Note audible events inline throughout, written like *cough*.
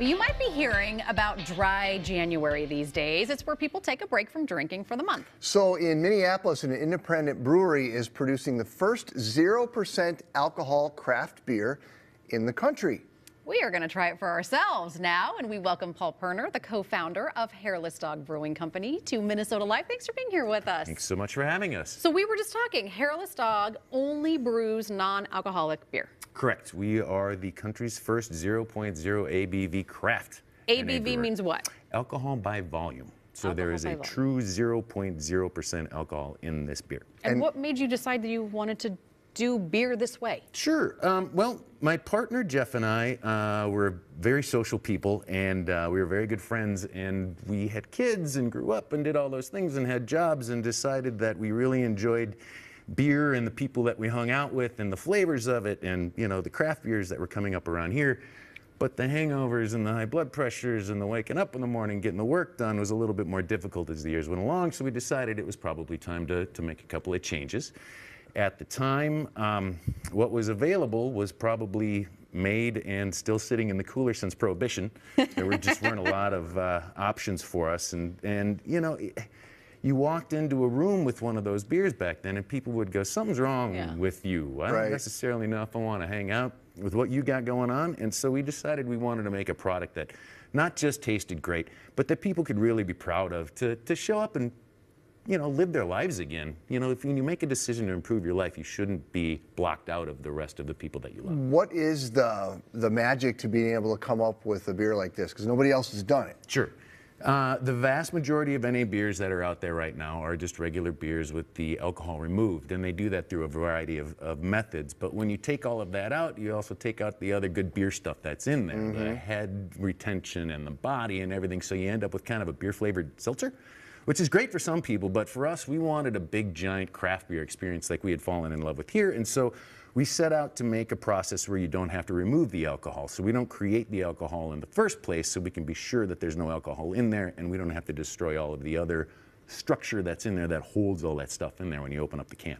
You might be hearing about dry January these days. It's where people take a break from drinking for the month. So in Minneapolis, an independent brewery is producing the first 0% alcohol craft beer in the country. We are going to try it for ourselves now, and we welcome Paul Pirner, the co-founder of Hairless Dog Brewing Company, to Minnesota Live. Thanks for being here with us. Thanks so much for having us. So we were just talking. Hairless Dog only brews non-alcoholic beer. Correct. We are the country's first 0.0 ABV craft. ABV means what? Alcohol by volume. So Alcohol there is a volume. true 0.0% alcohol in this beer. And, And- what made you decide that you wanted to do beer this way? Sure. Um, well, my partner Jeff and I uh, were very social people, and uh, we were very good friends. And we had kids, and grew up, and did all those things, and had jobs, and decided that we really enjoyed beer and the people that we hung out with, and the flavors of it, and you know the craft beers that were coming up around here. But the hangovers and the high blood pressures and the waking up in the morning, getting the work done was a little bit more difficult as the years went along. So we decided it was probably time to, to make a couple of changes. At the time, um, what was available was probably made and still sitting in the cooler since Prohibition. There were just weren't a *laughs* lot of uh, options for us, and and you know. You walked into a room with one of those beers back then, and people would go, "Something's wrong Yeah. with you. I don't Right. necessarily know if I want to hang out with what you got going on." And so we decided we wanted to make a product that not just tasted great, but that people could really be proud of to to show up and you know, live their lives again. You know, if when you make a decision to improve your life, you shouldn't be blocked out of the rest of the people that you love. What is the the magic to being able to come up with a beer like this? Because nobody else has done it. Sure. Uh, the vast majority of NA beers that are out there right now are just regular beers with the alcohol removed, and they do that through a variety of, of methods. But when you take all of that out, you also take out the other good beer stuff that's in there the head retention and the body and everything. So you end up with kind of a beer flavored seltzer, which is great for some people. But for us, we wanted a big, giant craft beer experience like we had fallen in love with here. And so we set out to make a process where you don't have to remove the alcohol. So we don't create the alcohol in the first place so we can be sure that there's no alcohol in there and we don't have to destroy all of the other structure that's in there that holds all that stuff in there when you open up the can.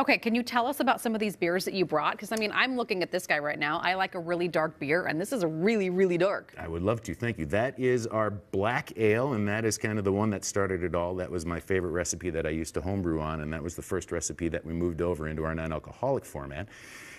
Okay, can you tell us about some of these beers that you brought? Because I mean, I'm looking at this guy right now. I like a really dark beer, and this is a really, really dark. I would love to. Thank you. That is our black ale, and that is kind of the one that started it all. That was my favorite recipe that I used to homebrew on, and that was the first recipe that we moved over into our non alcoholic format.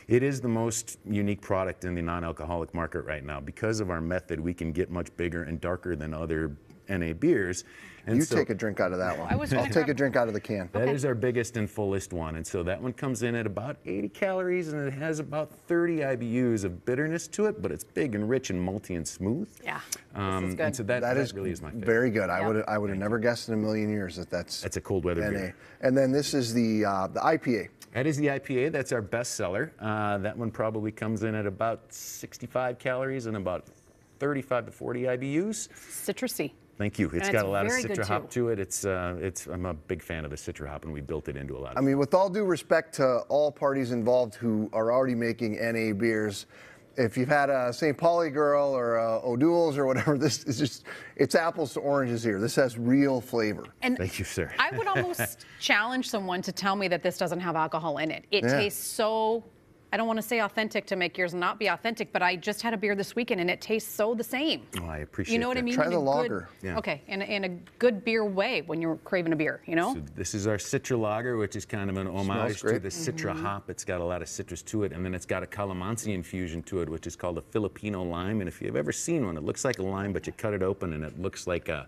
It is the most unique product in the non alcoholic market right now. Because of our method, we can get much bigger and darker than other NA beers. And You so- take a drink out of that one. I was *laughs* I'll take a drink out of the can. That is our biggest and fullest one. And so that one comes in at about 80 calories and it has about 30 IBUs of bitterness to it, but it's big and rich and malty and smooth. Yeah, this Um, is good. And so that, That that is really is my favorite. very good. I would I would have never guessed in a million years that that's That's a cold weather NA. beer. And then this is the uh, the IPA. That is the IPA. That's our best seller. Uh, that one probably comes in at about 65 calories and about 35 to 40 IBUs. Citrusy. Thank you. It's And got it's a lot of citra hop too. to it. It's, uh, it's, I'm a big fan of the citra hop, and we built it into a lot of I mean, with all due respect to all parties involved who are already making NA beers, if you've had a St. Pauli girl or a O'Doul's or whatever, *laughs* this is just it's apples to oranges here. This has real flavor. And Thank you, sir. I would almost *laughs* challenge someone to tell me that this doesn't have alcohol in it. It Yeah. tastes so. I don't want to say authentic to make yours not be authentic, but I just had a beer this weekend and it tastes so the same. Oh, I appreciate You know what I mean? Try In the a good- lager. Yeah. Okay, in in a good beer way when you're craving a beer, you know? So this is our Citra Lager, which is kind of an homage to great. the Citra Mm-hmm. hop. It's got a lot of citrus to it, and then it's got a calamansi infusion to it, which is called a Filipino lime. And if you've ever seen one, it looks like a lime, but you cut it open, and it looks like a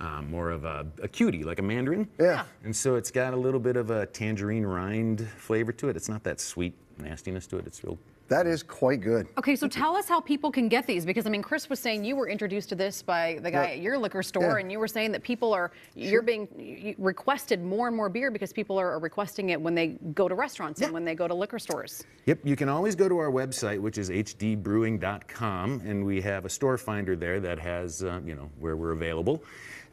um, more of a, a cutie, like a mandarin. Yeah. And so it's got a little bit of a tangerine rind flavor to it. It's not that sweet nastiness to it. It's real. That is quite good. Okay, so tell us how people can get these because I mean, Chris was saying you were introduced to this by the guy Yeah. at your liquor store, Yeah. and you were saying that people are you're being requested more and more beer because people are requesting it when they go to restaurants and when they go to liquor stores. Yep, you can always go to our website, which is hdbrewing.com, and we have a store finder there that has, uh, you know, where we're available.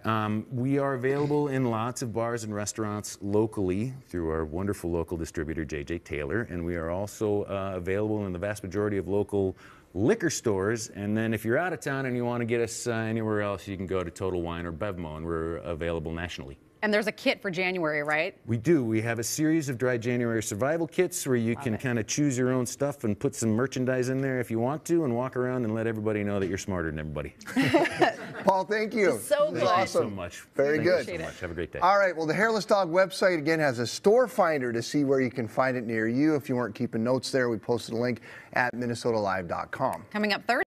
Um, we are available in lots of bars and restaurants locally through our wonderful local distributor, JJ Taylor, and we are also uh, available in the vast majority of local liquor stores. And then if you're out of town and you want to get us uh, anywhere else, you can go to Total Wine or Bevmo, and we're available nationally. And there's a kit for January, right? We do. We have a series of dry January survival kits where you can kind of choose your own stuff and put some merchandise in there if you want to and walk around and let everybody know that you're smarter than everybody. *laughs* Paul, thank you. So This good. Thank you so much. Very Thank good. you so much. Have a great day. All right. Well, the Hairless Dog website again has a store finder to see where you can find it near you. If you weren't keeping notes there, we posted a link at minnesotalive.com. Coming up Thursday.